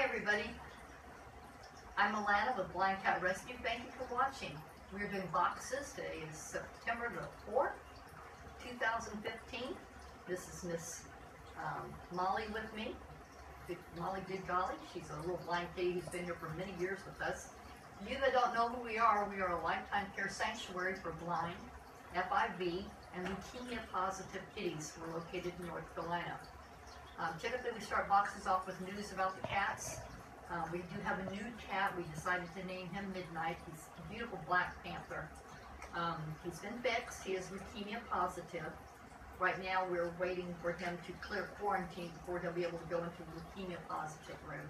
Hi everybody. I'm Alana with Blind Cat Rescue. Thank you for watching. We're doing boxes. Today is September the 4th, 2015. This is Miss um, Molly with me. Molly Good Golly. She's a little blind kitty who's been here for many years with us. You that don't know who we are, we are a lifetime care sanctuary for blind, FIV, and leukemia positive kitties. We're located in North Carolina. Um, typically, we start boxes off with news about the cats. Uh, we do have a new cat. We decided to name him Midnight. He's a beautiful black panther. Um, he's been fixed. He is leukemia positive. Right now, we're waiting for him to clear quarantine before he'll be able to go into the leukemia positive room.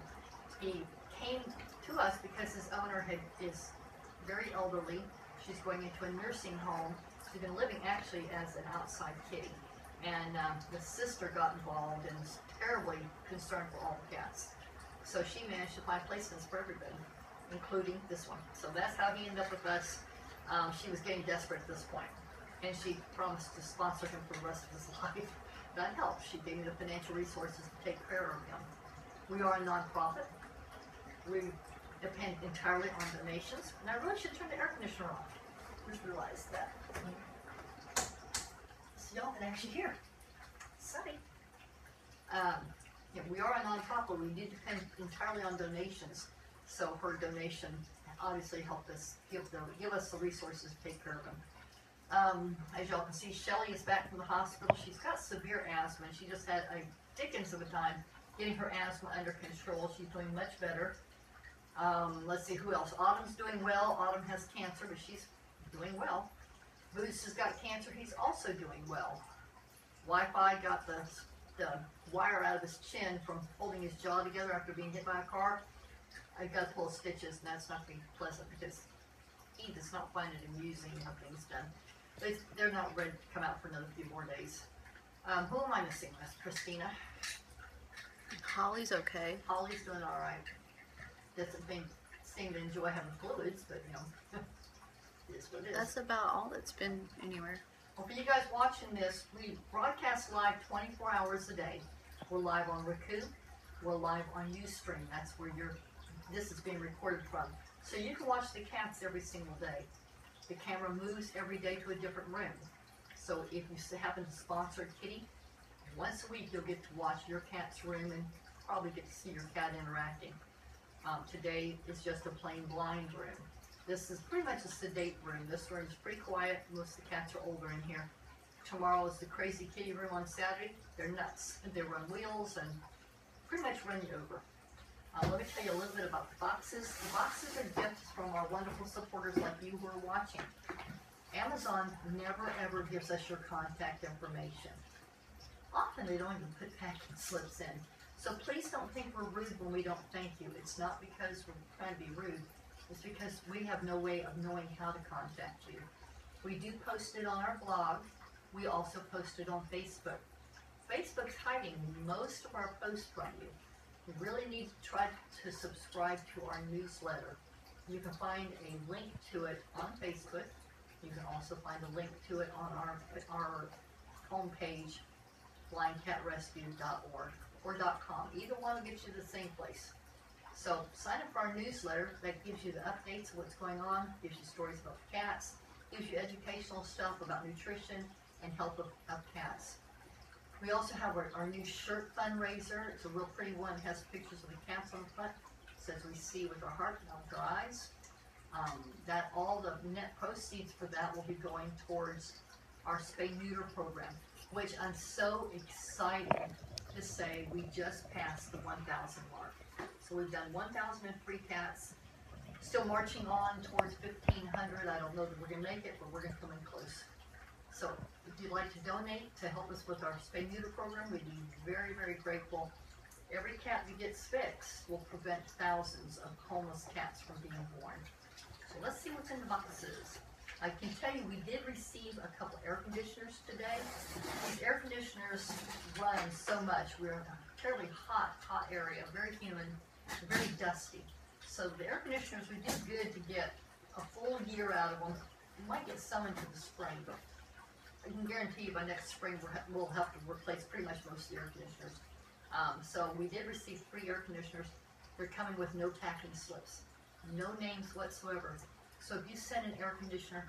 He came to us because his owner had, is very elderly. She's going into a nursing home. She's been living actually as an outside kitty and um, the sister got involved and was terribly concerned for all the cats. So she managed to find placements for everybody, including this one. So that's how he ended up with us. Um, she was getting desperate at this point, and she promised to sponsor him for the rest of his life. That helped. She gave me the financial resources to take care of him. We are a nonprofit. We depend entirely on donations, and I really should turn the air conditioner off. Just realized that y'all can actually hear. Sunny. Um, yeah, we are a nonprofit. We do depend entirely on donations. So her donation obviously helped us give the give us the resources to take care of them. Um, as y'all can see, Shelly is back from the hospital. She's got severe asthma. And she just had a dickens of a time getting her asthma under control. She's doing much better. Um, let's see who else. Autumn's doing well. Autumn has cancer, but she's doing well. Boots has got cancer. He's also doing well. Wi-Fi got the, the wire out of his chin from holding his jaw together after being hit by a car. I've got to pull stitches, and that's not being pleasant because he does not find it amusing how things done. But they're not ready to come out for another few more days. Um, who am I missing? Miss Christina. Holly's okay. Holly's doing all right. Doesn't seem to enjoy having fluids, but you know. is what it is. That's about all that's been anywhere. Well, for you guys watching this, we broadcast live 24 hours a day. We're live on Roku. We're live on Ustream. That's where your this is being recorded from. So you can watch the cats every single day. The camera moves every day to a different room. So if you happen to sponsor a kitty, once a week you'll get to watch your cat's room and probably get to see your cat interacting. Um, today is just a plain blind room. This is pretty much a sedate room. This room is pretty quiet. Most of the cats are older in here. Tomorrow is the crazy kitty room on Saturday. They're nuts. They run wheels and pretty much run you over. Uh, let me tell you a little bit about the boxes. The boxes are gifts from our wonderful supporters like you who are watching. Amazon never ever gives us your contact information. Often they don't even put packing slips in. So please don't think we're rude when we don't thank you. It's not because we're trying to be rude is because we have no way of knowing how to contact you. We do post it on our blog. We also post it on Facebook. Facebook's hiding most of our posts from you. You really need to try to subscribe to our newsletter. You can find a link to it on Facebook. You can also find a link to it on our, our homepage, blindcatrescue.org or .com. Either one will get you to the same place. So sign up for our newsletter that gives you the updates of what's going on, gives you stories about cats, gives you educational stuff about nutrition and health of, of cats. We also have our, our, new shirt fundraiser. It's a real pretty one. It has pictures of the cats on the front. It says we see with our heart, with our eyes. Um, that all the net proceeds for that will be going towards our spay neuter program, which I'm so excited to say we just passed the 1,000 mark. So we've done 1,003 cats. Still marching on towards 1,500. I don't know that we're going to make it, but we're going to come in close. So if you'd like to donate to help us with our spay neuter program, we'd be very, very grateful. Every cat that gets fixed will prevent thousands of homeless cats from being born. So let's see what's in the boxes. I can tell you we did receive a couple air conditioners today. These air conditioners run so much. We're in a terribly hot, hot area, very humid very dusty. So the air conditioners, we did good to get a full year out of them. We might get some into the spring, but I can guarantee you by next spring we'll have to replace pretty much most of the air conditioners. Um, so we did receive three air conditioners. They're coming with no tacking slips, no names whatsoever. So if you send an air conditioner,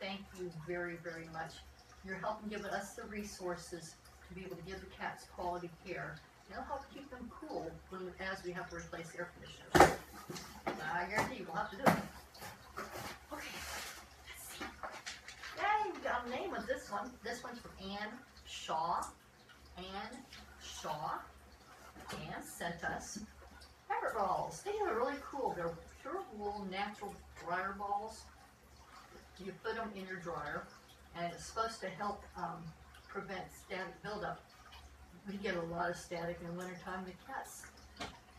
thank you very, very much. You're helping give us the resources to be able to give the cats quality care. It'll help keep them cool when, as we have to replace air conditioners. I guarantee we'll have to do it. Okay, let's see. Yeah, you got a name of this one. This one's from Ann Shaw. Ann Shaw. Ann sent us fabric balls. They are really cool. They're pure wool natural dryer balls. You put them in your dryer, and it's supposed to help um, prevent static buildup we get a lot of static in the wintertime. The cats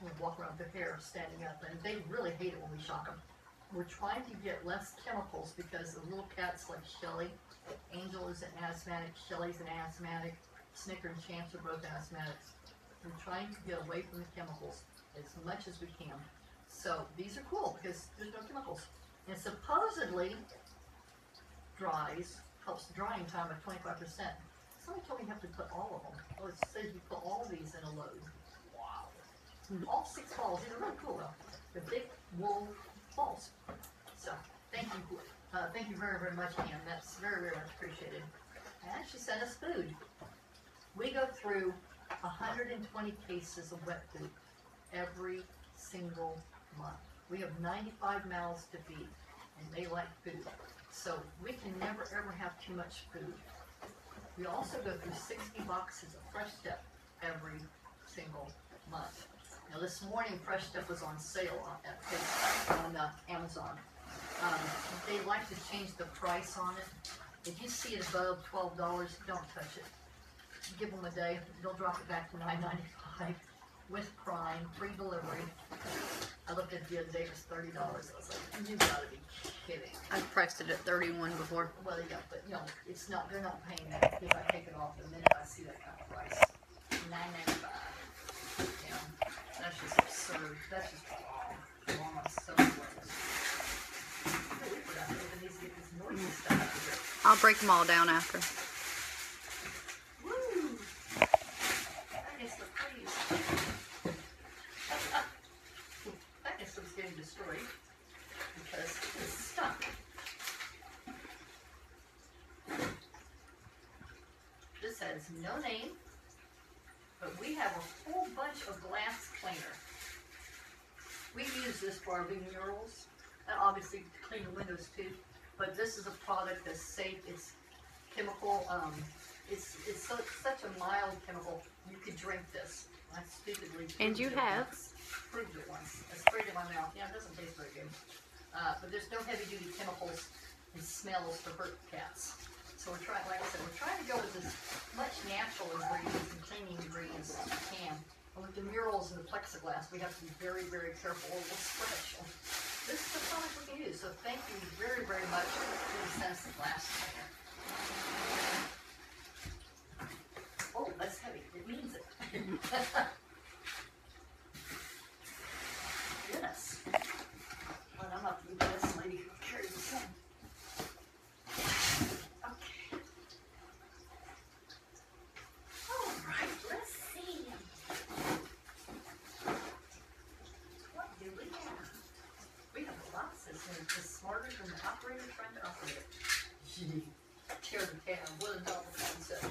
will walk around with their hair standing up, and they really hate it when we shock them. We're trying to get less chemicals because the little cats like Shelly, Angel is an asthmatic, Shelly's an asthmatic, Snicker and Champs are both asthmatics. We're trying to get away from the chemicals as much as we can. So these are cool because there's no chemicals. And supposedly dries helps drying time of 25%. It's not like you have to put all of them. Oh, it says you put all these in a load. Wow. Mm-hmm. All six balls. These are really cool, though. The big wool balls. So, thank you. Uh, thank you very, very much, Ann. That's very, very much appreciated. And she sent us food. We go through 120 cases of wet food every single month. We have 95 mouths to feed, and they like food. So we can never, ever have too much food. We also go through sixty boxes of Fresh Step every single month. Now, this morning, Fresh Step was on sale on, at, Face- on uh, Amazon. Um, they like to change the price on it. If you see it above twelve dollars, don't touch it. Give them a day, they'll drop it back to $9.95 with Prime, free delivery. I looked at the other day, it was thirty dollars. I was like, you gotta be I've priced it at 31 before. Well, yeah, but you know, it's not, they're not paying that if I take it off the minute I see that kind of price. Nine ninety-five. You know, that's just absurd. That's just wrong. Wrong on so many we forgot to even needs to get this noisy stuff here. I'll break them all down after. Woo! That is the prettiest. That is what's getting destroyed because it's stuck. This has no name, but we have a whole bunch of glass cleaner. We use this for our big murals, and obviously to clean the windows too. But this is a product that's safe. It's chemical. Um, it's it's so, such a mild chemical. You could drink this. I stupidly. And you have. Proved it once. I sprayed it in my mouth. Yeah, it doesn't taste very good. Uh, but there's no heavy duty chemicals and smells to hurt cats. So we're trying, like I said, we're trying to go with as much natural ingredients and cleaning ingredients as we can. And with the murals and the plexiglass, we have to be very, very careful or we'll squish. This is the product we can use. So thank you very, very much for the sense glass. Oh, that's heavy. It means it. Goodness. Well, I'm not the best lady who carries the thing. Okay. All right, let's see. What do we have? We have lots of things. It's smarter than the operator trying to operate it. Gee, tear the can. What a novel concept.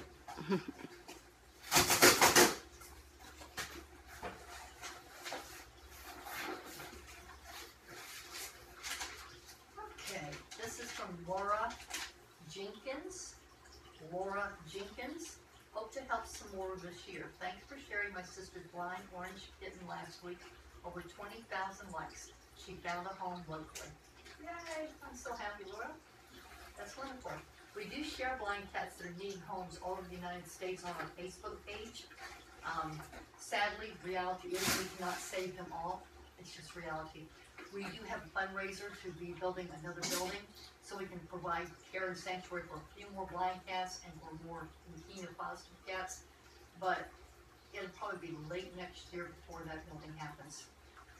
Okay, this is from Laura Jenkins. Laura Jenkins. Hope to help some more this year. Thanks for sharing my sister's blind orange kitten last week. Over 20,000 likes. She found a home locally. Yay! I'm so happy, Laura. That's wonderful. We do share blind cats that are needing homes all over the United States on our Facebook page. Um, sadly, reality is we cannot save them all. It's just reality. We do have a fundraiser to be building another building so we can provide care and sanctuary for a few more blind cats and for more leukemia positive cats. But it'll probably be late next year before that building happens.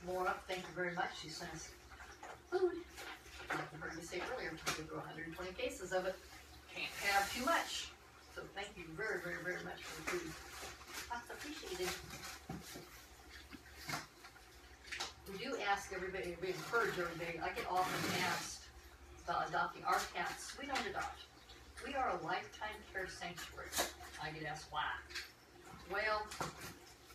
Laura, thank you very much. She sent us food. Like you heard me say earlier, we grew 120 cases of it. Can't have too much. So thank you very, very, very much for the food. That's appreciated. We do ask everybody, we encourage everybody, I get often asked about adopting our cats. We don't adopt. We are a lifetime care sanctuary. I get asked why. Well,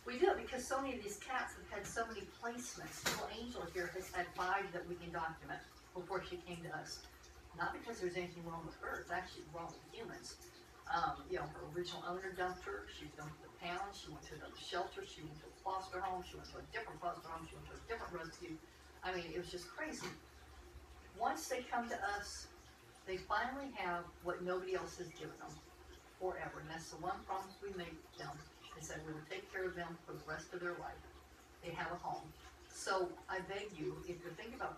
we do it because so many of these cats have had so many placements. Little Angel here has had five that we can document before she came to us. Not because there's anything wrong with her, it's actually wrong with humans. Um, you know, her original owner dumped her, she dumped the pound, she went to another shelter, she went to a foster home, she went to a different foster home, she went to a different rescue. I mean, it was just crazy. Once they come to us, they finally have what nobody else has given them forever, and that's the one promise we made them. is that we will take care of them for the rest of their life. They have a home. So I beg you, if you're thinking about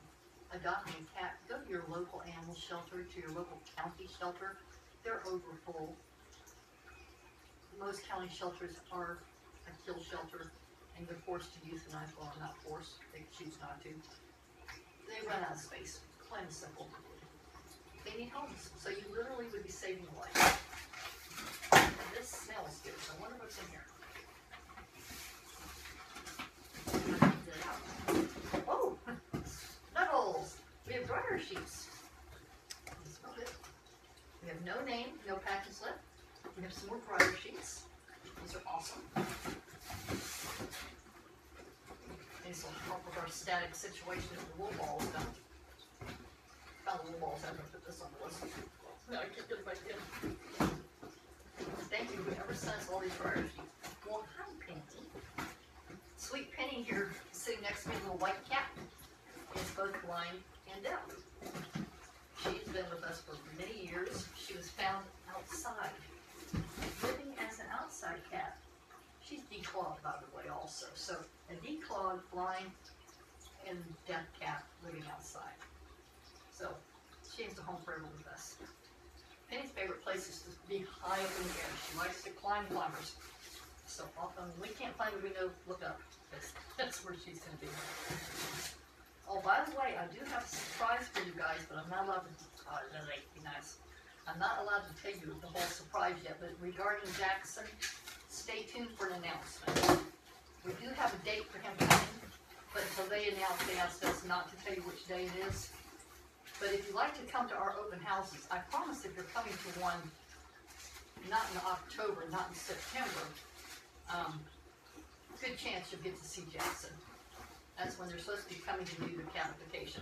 adopting a cat, go to your local animal shelter, to your local county shelter. They're over full. Most county shelters are a kill shelter, and they're forced to euthanize, well, not forced, they choose not to. They run out of space, and simple. They need homes, so you literally would be saving a life. This smells good, so I wonder what's in here. Oh, Snuggles, we have dryer sheets. They smell good. We have no name, no package slip. We have some more dryer sheets. These are awesome. These will help with our static situation if the wool ball is done. Found the wool balls, I'm gonna put this on the list. No, I can't get it back in. All these sheets. Well, hi Penny. Sweet Penny here, sitting next to me, little white cat, is both blind and deaf. She's been with us for many years. She was found outside, living as an outside cat. She's declawed, by the way, also. So a declawed, blind, and deaf cat living outside. So she has a home forever with us. Penny's favorite place is high up in the air. She likes to climb climbers. So often we can't find her, we know, look up. That's, that's where she's gonna be. Oh, by the way, I do have a surprise for you guys, but I'm not allowed to, oh, that'd be nice. I'm not allowed to tell you the whole surprise yet, but regarding Jackson, stay tuned for an announcement. We do have a date for him coming, but until they announce, they asked us not to tell you which day it is. But if you'd like to come to our open houses, I promise if you're coming to one, not in October, not in September, um, good chance you'll get to see Jackson. That's when they're supposed to be coming to do the catification.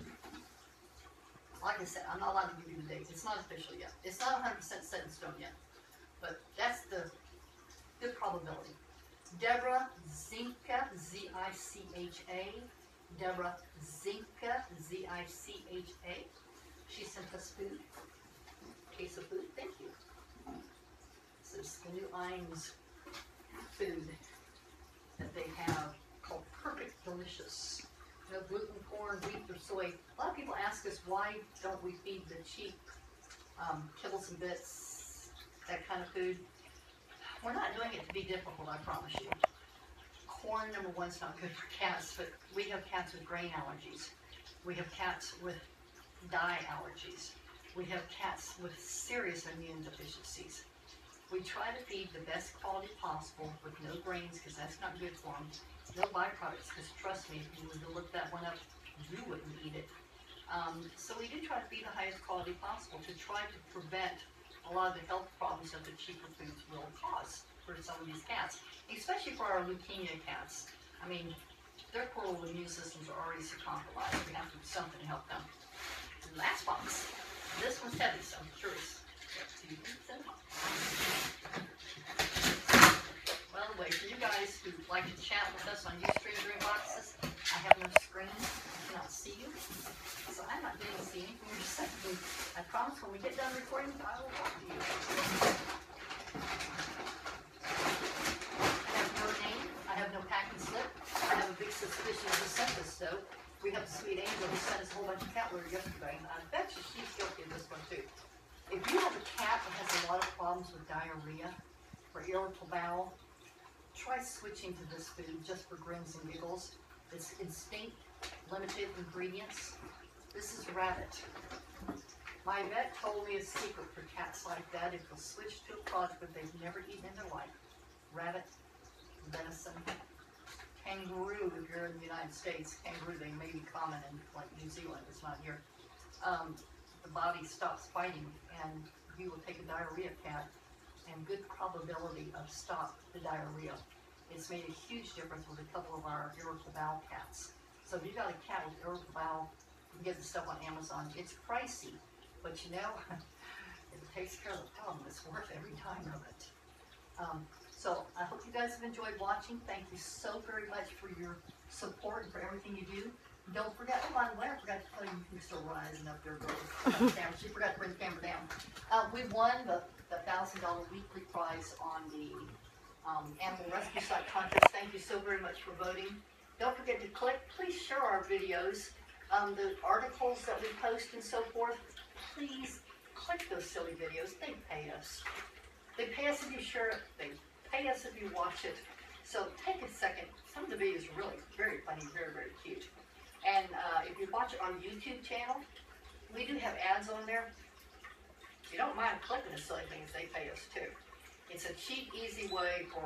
Like I said, I'm not allowed to give you the dates, it's not official yet, it's not hundred percent set in stone yet, but that's the good probability. Deborah Zicha, Z-I-C-H-A, Deborah Zicha, Z-I-C-H-A. She sent us food, case of food, thank you. Is the new Iams food that they have called Purrfectly Delicious. No gluten, corn, wheat, or soy. A lot of people ask us why don't we feed the cheap um, kibbles and bits, that kind of food. We're not doing it to be difficult, I promise you. Corn, number one's not good for cats, but we have cats with grain allergies. We have cats with dye allergies. We have cats with serious immune deficiencies. We try to feed the best quality possible with no grains, because that's not good for them. No byproducts, because trust me, if you were to look that one up, you wouldn't eat it. Um, so we do try to feed the highest quality possible to try to prevent a lot of the health problems that the cheaper foods will cause for some of these cats, especially for our leukemia cats. I mean, their poor little immune systems are already so compromised. We have to do something to help them. Last box. This one's heavy, so I'm curious. Well, anyway, for you guys who like to chat with us on Ustream during boxes, I have no screen, I cannot see you. So I'm not getting to see anything you're saying. I promise when we get done recording, I will talk to you. I have no name, I have no packing slip, I have a big suspicion who sent this though. We have the sweet angel who sent us a whole bunch of cat litter yesterday, and I bet you she's guilty of this one too. If you have a cat that has a lot of problems with diarrhea irritable bowel, try switching to this food just for grins and giggles. It's instinct, limited ingredients. This is rabbit. My vet told me a secret for cats like that. If they'll switch to a product that they've never eaten in their life, rabbit, venison, kangaroo, if you're in the United States, kangaroo, they may be common in like New Zealand, it's not here. Um, the body stops fighting and you will take a diarrhea cat and good probability of stop the diarrhea. It's made a huge difference with a couple of our irritable bowel cats. So if you got a cat with irritable bowel, you can get the stuff on Amazon. It's pricey, but you know, it takes care of the problem, it's worth every dime of it. Um, so I hope you guys have enjoyed watching. Thank you so very much for your support and for everything you do. Don't forget, oh, by the way, I forgot to tell you, you're still rising up there, girls. She forgot to bring the camera down. Uh, we won the, the thousand dollar weekly prize on the, um, animal rescue site contest. Thank you so very much for voting. Don't forget to click, please share our videos, um, the articles that we post and so forth. Please click those silly videos. They pay us. They pay us if you share it. They pay us if you watch it. So take a second. Some of the videos are really very funny, very, very cute. And uh, if you watch it on YouTube channel, we do have ads on there. You don't mind clicking the silly things, they pay us too. It's a cheap, easy way for